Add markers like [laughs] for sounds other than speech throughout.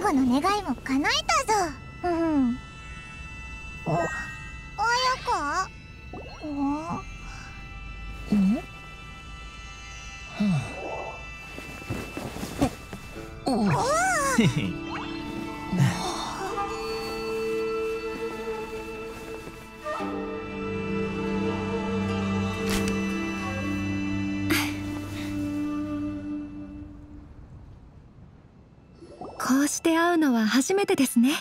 最後の願いも叶えたぞ。うん。おお？ん？おお [laughs] して会うのは初めてですね。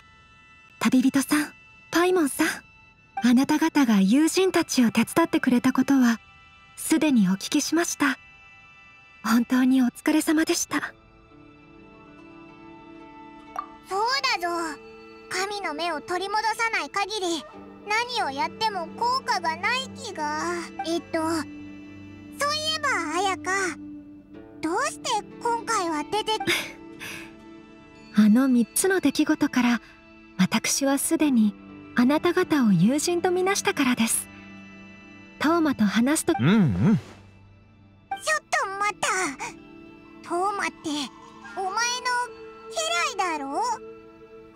旅人さんパイモンさんあなた方が友人たちを手伝ってくれたことはすでにお聞きしました。本当にお疲れ様でした。そうだぞ。神の目を取り戻さない限り何をやっても効果がない気が。えっとそういえば綾香。どうして今回は出てあの3つの出来事から私はすでにあなた方を友人とみなしたからです。トーマと話すとうんうん。ちょっと待った。トーマってお前の家来だろ？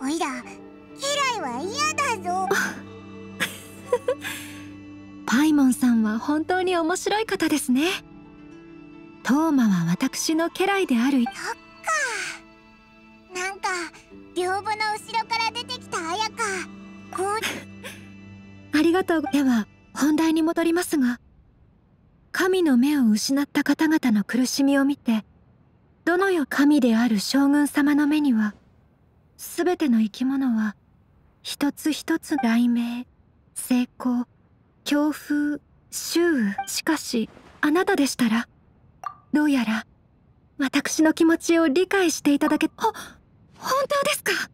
おいら家来は嫌だぞ。パイモンさんは本当に面白い方ですね。トーマは私の家来である。そ屏風の後ろから出てきた綾香。こ [laughs] うありがとうでは本題に戻りますが。神の目を失った方々の苦しみを見てどのよ神である将軍様の目には全ての生き物は一つ一つ雷鳴成功強風周雨しかしあなたでしたらどうやら私の気持ちを理解していただけあっ本当ですか？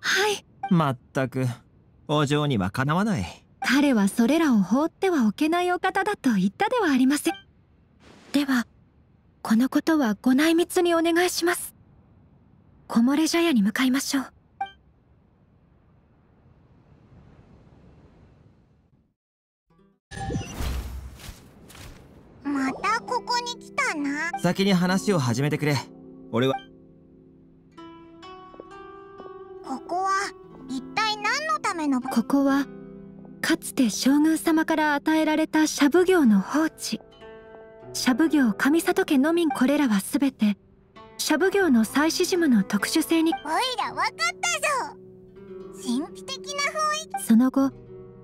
はい。まったく。お嬢にはかなわない。彼はそれらを放ってはおけないお方だと言ったではありません。ではこのことはご内密にお願いします。木漏れ茶屋に向かいましょう。またここに来たな。先に話を始めてくれ。俺はここは一体何のためのここはかつて将軍様から与えられたシャブ業の放置。シャブ業上里家のみこれらは全てシャブ業の祭祀事務の特殊性においら分かったぞ。神秘的な雰囲その後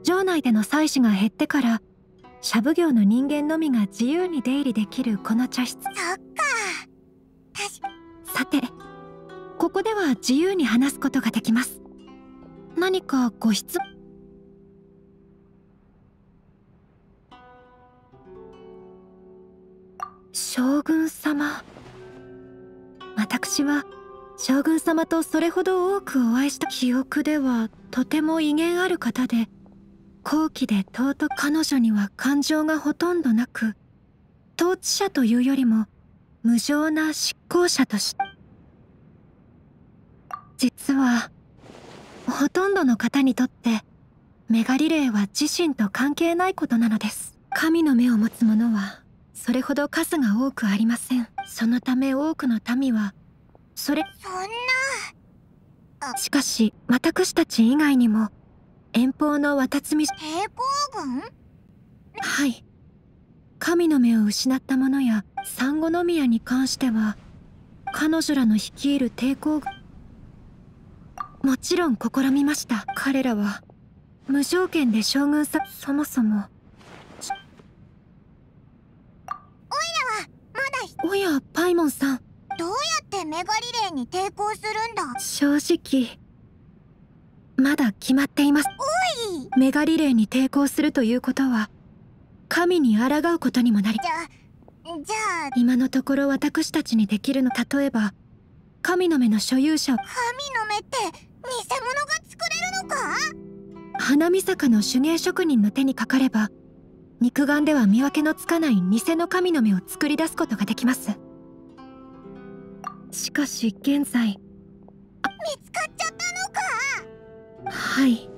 城内での祭祀が減ってからシャブ業の人間のみが自由に出入りできるこの茶室。気そっか。確かさてここでは自由に話すことができます。何かご質問？将軍様。私は将軍様とそれほど多くお会いした記憶ではとても威厳ある方で高貴で尊彼女には感情がほとんどなく統治者というよりも無情な執行者として。実はほとんどの方にとってメガリレーは自身と関係ないことなのです。神の目を持つ者はそれほど数が多くありません。そのため多くの民はそれそんな。しかし私たち以外にも遠方の渡積み抵抗軍はい神の目を失った者や産後宮に関しては彼女らの率いる抵抗軍もちろん試みました。彼らは無条件で将軍さそもそも。まだひおやパイモンさん。どうやってメガリレーに抵抗するんだ？正直まだ決まっています。おい！メガリレーに抵抗するということは神に抗うことにもなりじゃあじゃあ今のところ私たちにできるの例えば神の目の所有者を。神の目って偽物が作れるのか？花見坂の手芸職人の手にかかれば肉眼では見分けのつかない偽の神の目を作り出すことができます。しかし現在見つかっちゃったのか？はい。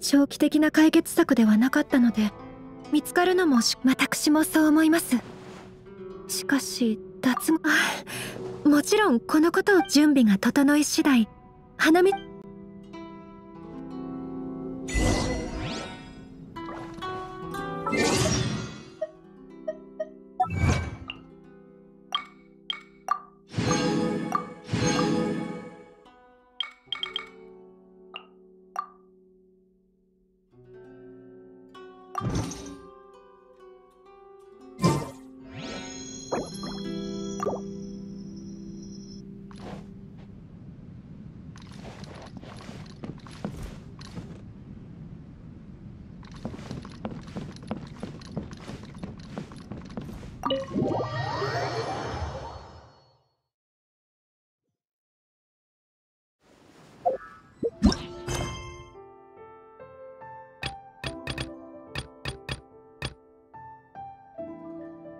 長期的な解決策ではなかったので見つかるのもし私もそう思います。しかし脱毛もちろんこのことを準備が整い次第花見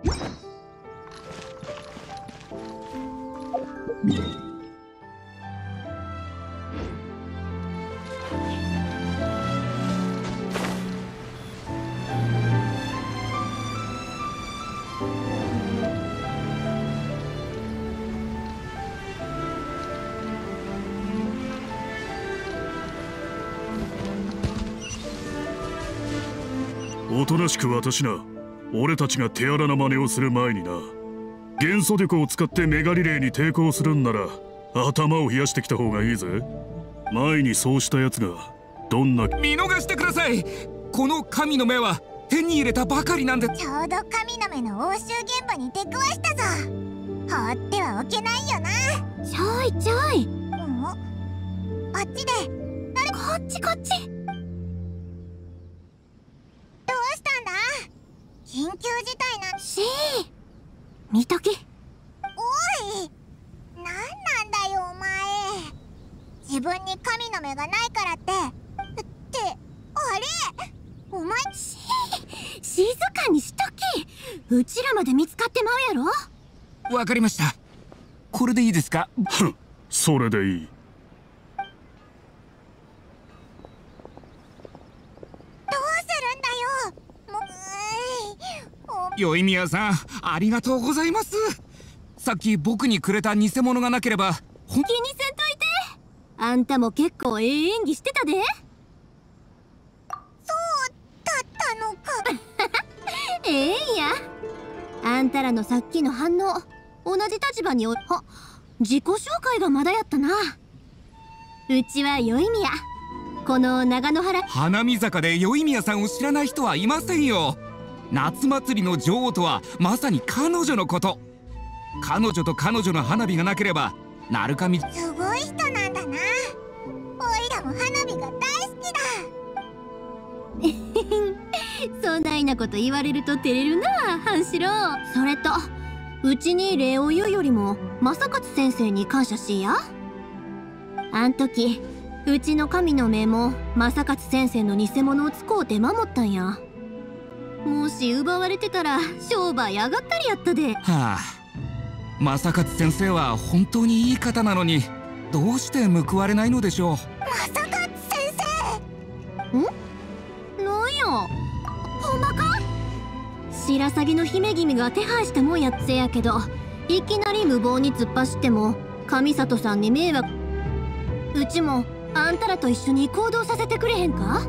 おとなしく私な。俺たちが手荒な真似をする前にな。元素力を使ってメガリレーに抵抗するんなら頭を冷やしてきた方がいいぜ。前にそうしたやつがどんな見逃してください！この神の目は手に入れたばかりなんで。ちょうど神の目の押収現場に出くわしたぞ。放ってはおけないよな。ちょいちょい。うん。あっちで。こっちこっち緊急事態なしー。見とけ。おいなんなんだよお前。自分に神の目がないからって。ってあれ？お前？しー。静かにしとけ。うちらまで見つかってまうやろ。わかりました。これでいいですか？ふ [laughs] んそれでいいどうするんだよもううーいよいみやさんありがとうございます。さっき僕にくれた偽物がなければ気にせんといて。あんたも結構ええ演技してたで。そうだったのか。[laughs] ええんや。あんたらのさっきの反応同じ立場におあ自己紹介がまだやったな。うちはよいみや。この長野原。花見坂でよいみやさんを知らない人はいませんよ夏祭りの女王とはまさに彼女のこと。彼女と彼女の花火がなければ鳴神すごい人なんだな。おいらも花火が大好きだ。[laughs] そないなこと言われると照れるな半四郎。それとうちに礼を言うよりも正勝先生に感謝しいや。あん時うちの神の目も正勝先生の偽物を使うて守ったんやもし奪われてたら商売上がったりやったで。はあ。正勝先生は本当にいい方なのにどうして報われないのでしょう？正勝先なんや？ほんまか？白鷺の姫君が手配したもんやっせやけどいきなり無謀に突っ走っても上里さんに迷惑。うちもあんたらと一緒に行動させてくれへんか？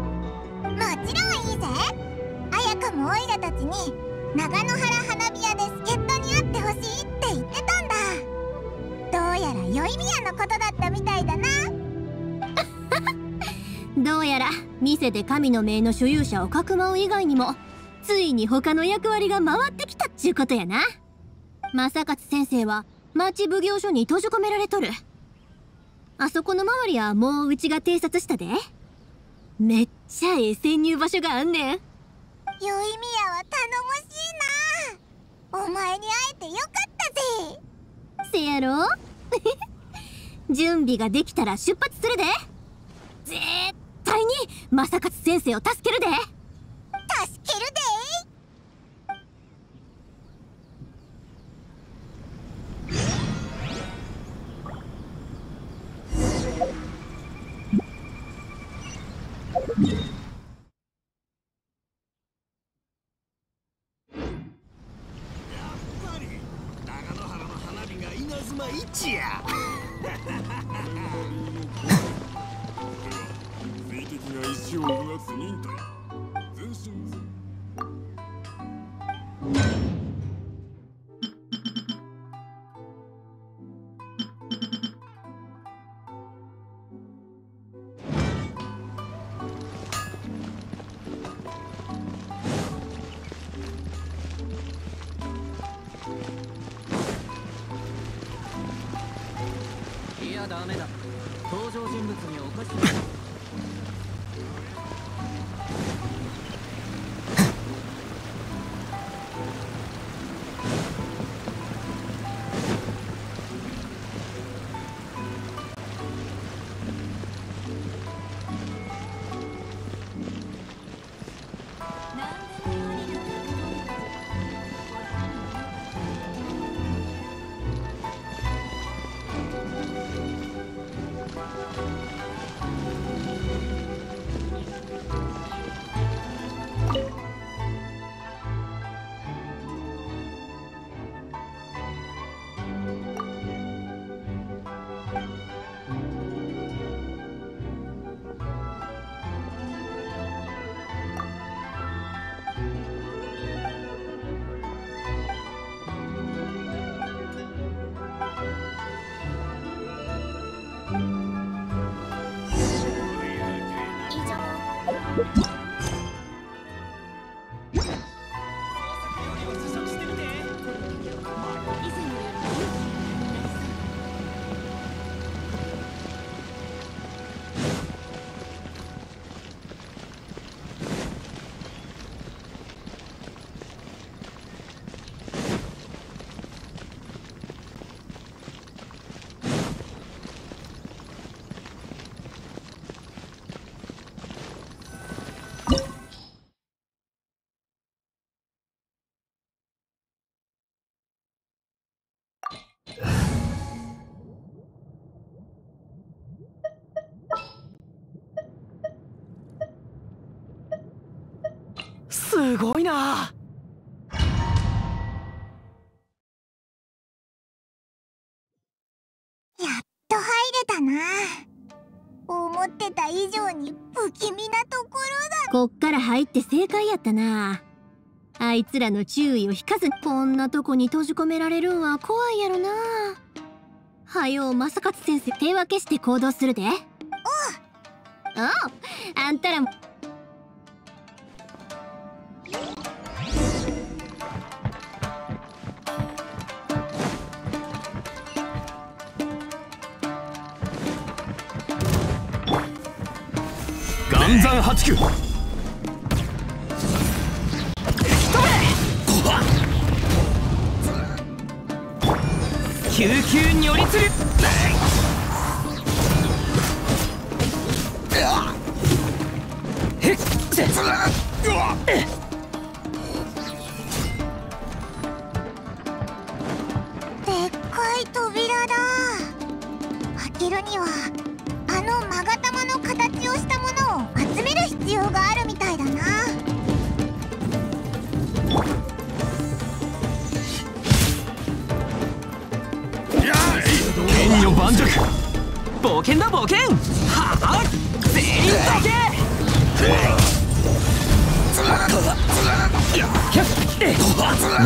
綾香もオイラたちに長野原花火屋で助っ人に会ってほしいって言ってたんだ。どうやら宵宮のことだったみたいだな。[laughs] どうやら店で神の命の所有者をかくまう以外にもついに他の役割が回ってきたっちゅうことやな。正勝先生は町奉行所に閉じ込められとる。あそこの周りはもううちが偵察したで。めっちゃええ潜入場所があんねん。宵宮は頼もしいな。お前に会えてよかったぜ。せやろ？[laughs] 準備ができたら出発するで。絶対に正勝先生を助けるで。助けるでダメだ。登場人物におかしなすごいな。やっと入れたな。思ってた以上に不気味なところこっから入って正解やったな。あいつらの注意を引かずこんなとこに閉じ込められるんは怖いやろな。はよう正勝先生手分けして行動するで。おう。おうあんたらも岩山八九。救急如律る。へっせ。でっかい扉だ。開けるには険だ冒険。はあ全員どけ。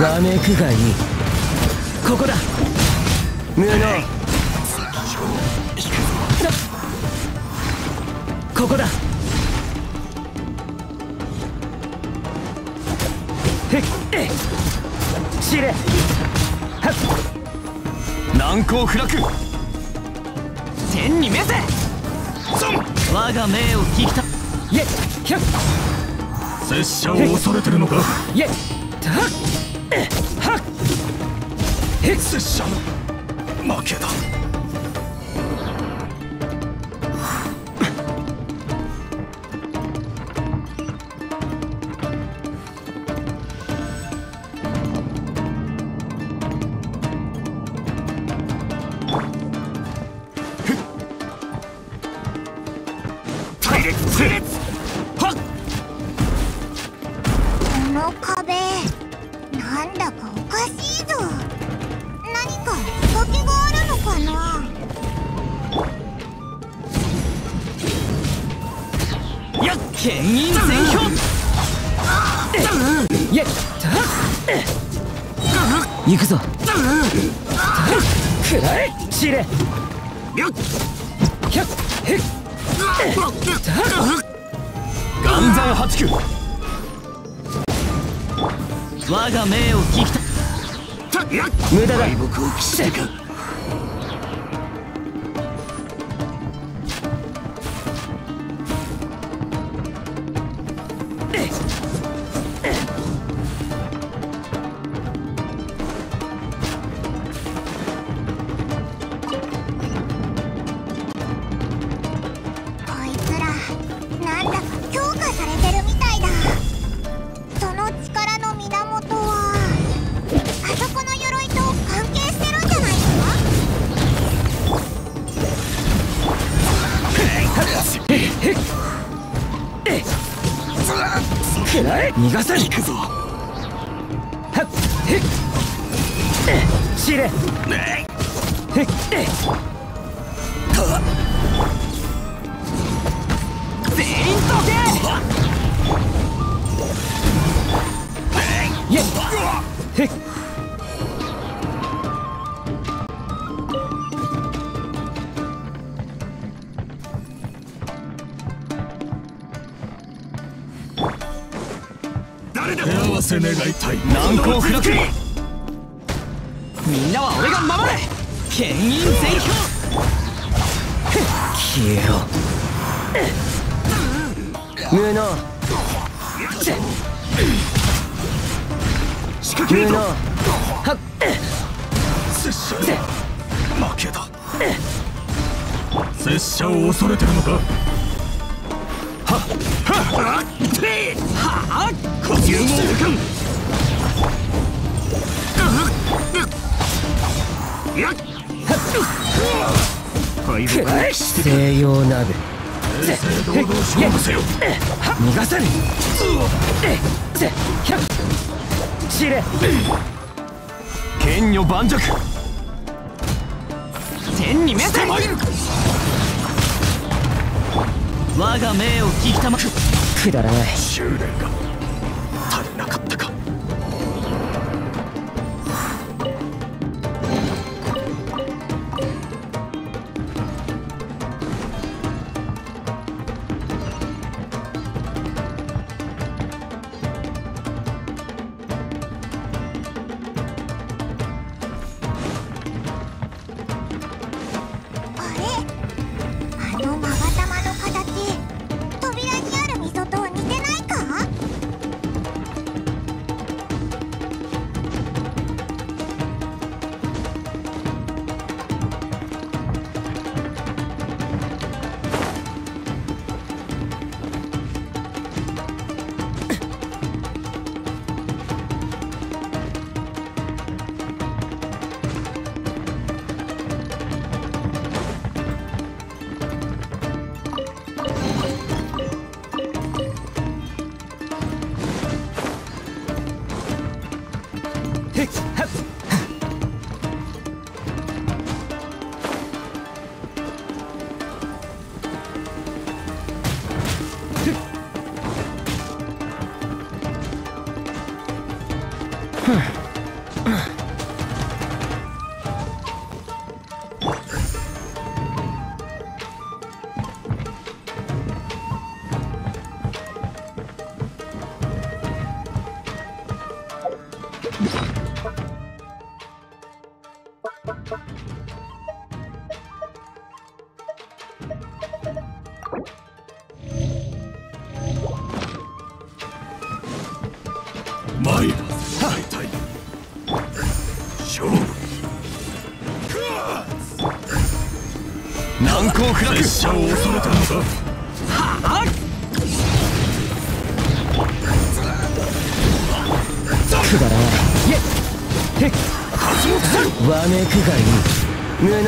わめくがいいここだ。無能。ここだ。へっ。え知れ。難攻不落天に召せ我が命を聞きた。イェッヒャッ拙者を恐れてるのか？イェッはっえはっへっ拙者の負けだ無駄だ僕を期してか逃がせ行くぞ。仕掛けると無能はっ拙者負けだ拙者を恐れてるのか？はっはってはあ呼吸もやっ敗北くらえ西洋鍋正々堂々勝負せよ逃がさぬ知れ剣女盤石天に召せ我が命を聞きたまくくだらない修練か者を恐れてるのだはくだらないいえへっ。わめくがいい無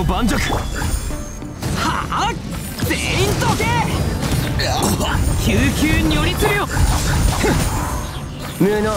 剣女盤石はあ全員どけ。救急如律令無能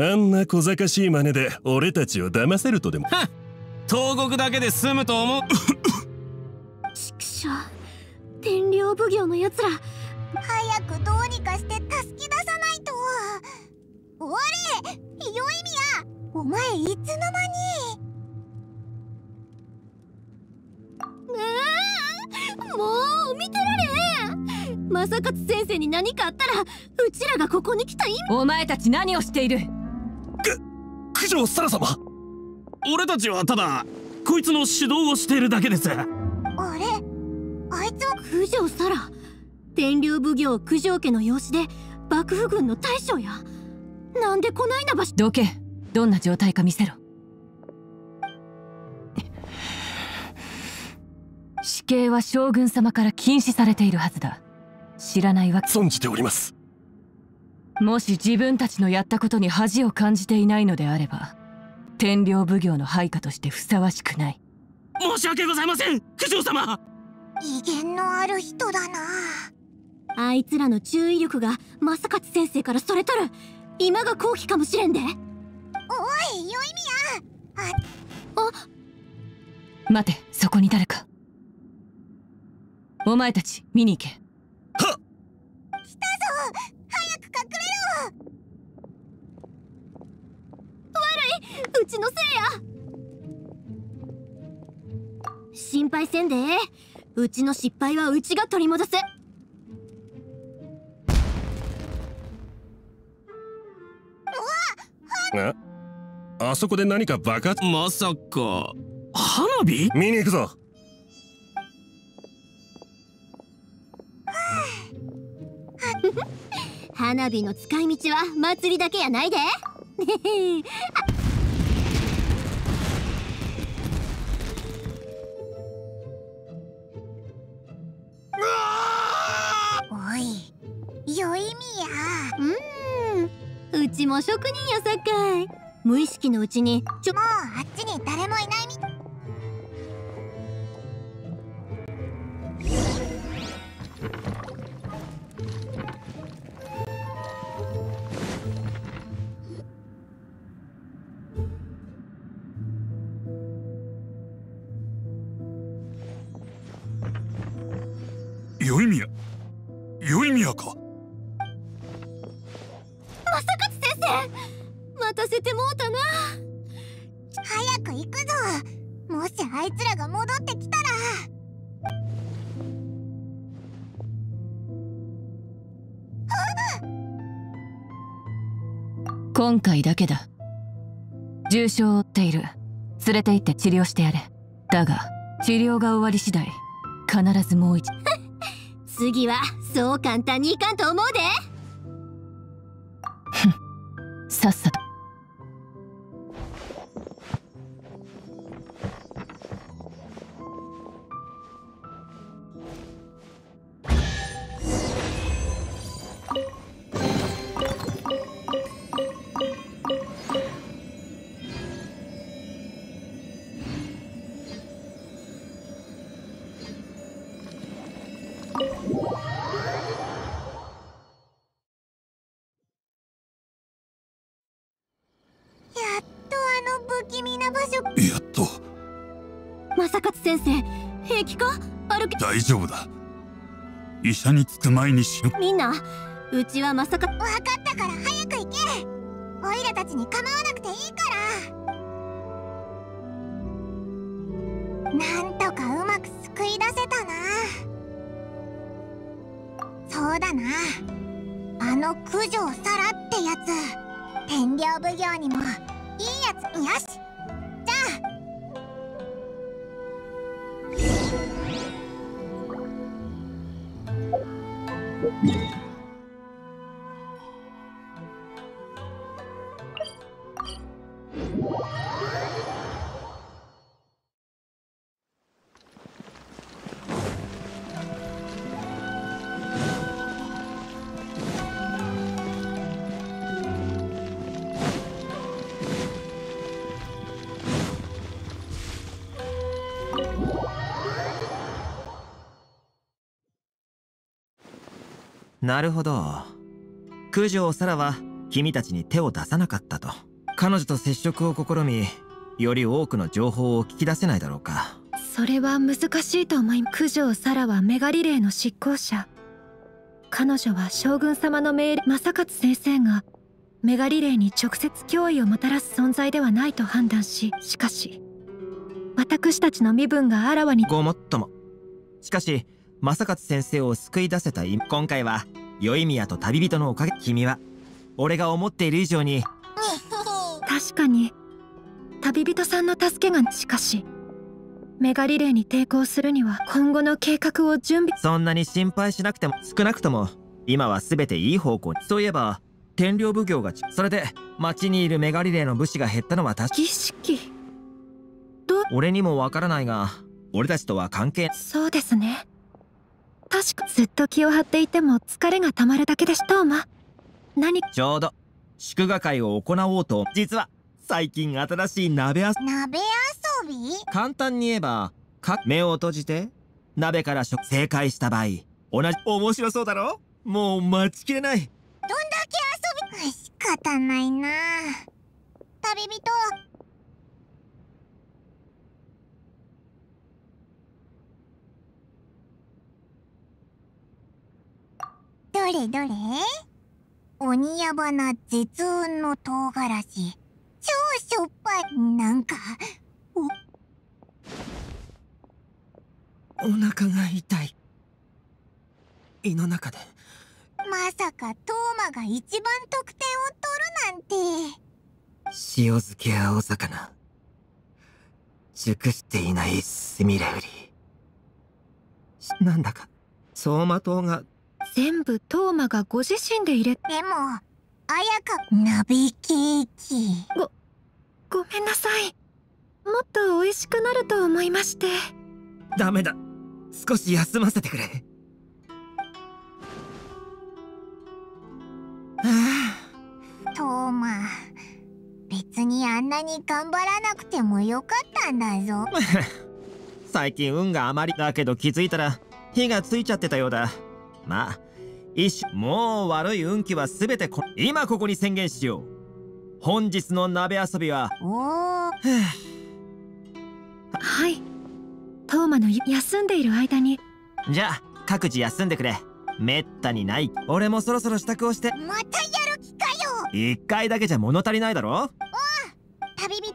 あんな小賢しい真似で俺たちを騙せるとでも？東国だけで済むと思う。畜生。天領奉行のやつら。早くどうにかして助け出さないと。おれよいみや。お前いつの間に。うもう見てられん。正勝先生に何かあったらうちらがここに来た意味。お前たち何をしている？九条沙羅様。俺たちはただこいつの指導をしているだけです。あれ？あいつは？九条沙羅天領奉行九条家の養子で幕府軍の大将や。なんでこないな場所？どけ。どんな状態か見せろ。死刑は将軍様から禁止されているはずだ。知らないわけ。存じておりますもし自分たちのやったことに恥を感じていないのであれば天領奉行の配下としてふさわしくない。申し訳ございません九条様。威厳のある人だな。あいつらの注意力が正勝先生からそれとる。今が好機かもしれんで。おいよいみや。あ待てそこに誰か。お前たち見に行けちのせいや。心配せんで。うちの失敗はうちが取り戻す。ああそこで何か爆発。まさか。花火？見に行くぞ。[laughs] 花火の使い道は祭りだけやないで。[laughs] ちも職人やさかい無意識のうちにちょもうあっちに誰もいないみ今回だけだ。重傷を負っている。連れて行って治療してやれ。だが治療が終わり次第必ずもう一。[laughs] 次はそう簡単にいかんと思うで。先生平気か？歩け。大丈夫だ。医者に着く前にしみんなうちはまさか。分かったから早く行け。オイラたちに構わなくていいから。なんとかうまく救い出せたな。そうだな。あの九条サラってやつ。天領奉行にもいいやつよしなるほど。九条サラは君たちに手を出さなかったと。彼女と接触を試みより多くの情報を聞き出せないだろうか。それは難しいと思い九条サラはメガリレーの執行者。彼女は将軍様の命令正勝先生がメガリレーに直接脅威をもたらす存在ではないと判断ししかし私たちの身分があらわに。ごもっとも。しかし正勝先生を救い出せた今今回は宵宮と旅人のおかげ。君は俺が思っている以上に。確かに。旅人さんの助けがしかしメガリレーに抵抗するには今後の計画を準備。そんなに心配しなくても少なくとも今は全ていい方向。にそういえば天領奉行がちそれで町にいるメガリレーの武士が減ったのは確か。儀式。俺にもわからないが俺たちとは関係。そうですね確かずっと気を張っていても疲れがたまるだけでしトーマ。何ちょうど。祝賀会を行おうと実は最近新しい鍋遊鍋遊び？簡単に言えばか目を閉じて鍋から食正解した場合。同じ面白そうだろ？もう待ちきれない。どんだけ遊び？仕方ないな。旅人どれどれ？鬼ヤバな絶雲の唐辛子。超しょっぱい。なんかお腹が痛い。胃の中で。まさかトーマが一番得点を取るなんて。塩漬け青魚。熟していないスミレウリ。なんだか走馬灯が全部トーマがご自身で入れでもあやか鍋ケーキごごめんなさい。もっと美味しくなると思いまして。ダメだ。少し休ませてくれ。トーマ別にあんなに頑張らなくてもよかったんだぞ。[laughs] 最近運があまりだけど気づいたら火がついちゃってたようだまあ一瞬もう悪い運気は全てこ今ここに宣言しよう。本日の鍋遊びはおおはい。トーマの休んでいる間に。じゃあ各自休んでくれ。めったにない。俺もそろそろ支度をして。またやる気かよ。一回だけじゃ物足りないだろ？おお旅人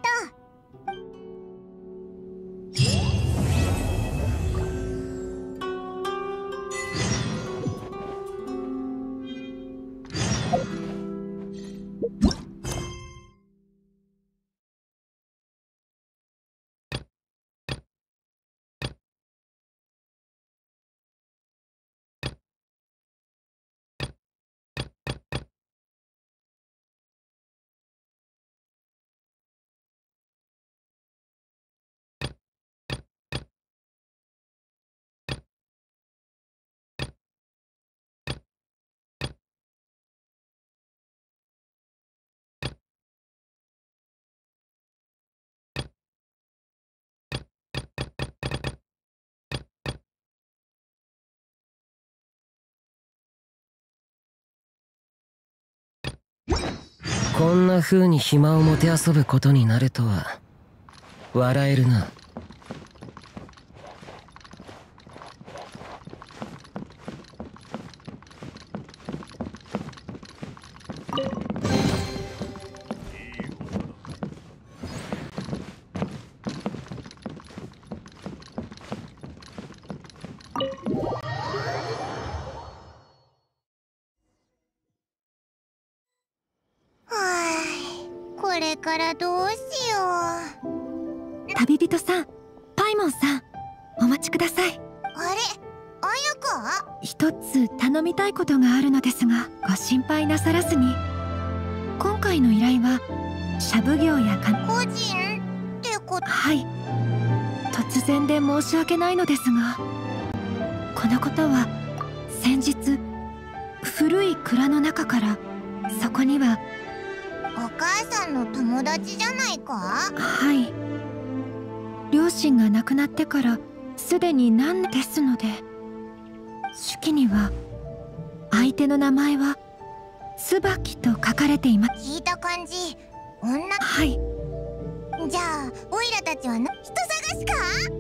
こんな風に暇をもてあそぶことになるとは。笑えるな。からどうしよう。旅人さんパイモンさんお待ちください。あれ？あやか？一つ頼みたいことがあるのですがご心配なさらずに。今回の依頼はシャブ業やか個人ってこと？はい。突然で申し訳ないのですがこのことは先日古い蔵の中からそこにはお母さんの友達じゃないか？はい。両親が亡くなってからすでに何年ですので手記には相手の名前は椿と書かれています。聞いた感じ。女？はい。じゃあオイラたちはな人探しか？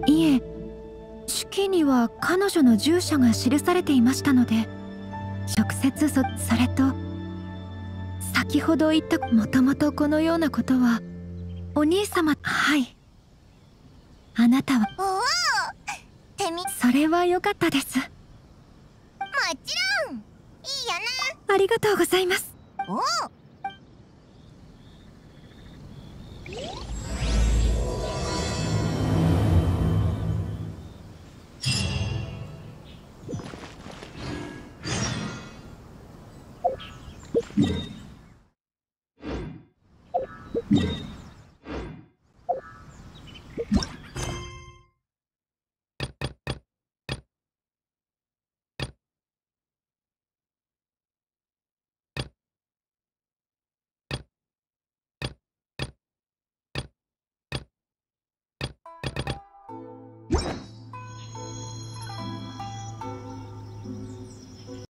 いえ。手記には彼女の住所が記されていましたので直接そそれと先ほど言ったもともとこのようなことはお兄様はい。あなたはおおてみもそれは良かったです。ちろんいいやありがとうございます。なおおう Yeah.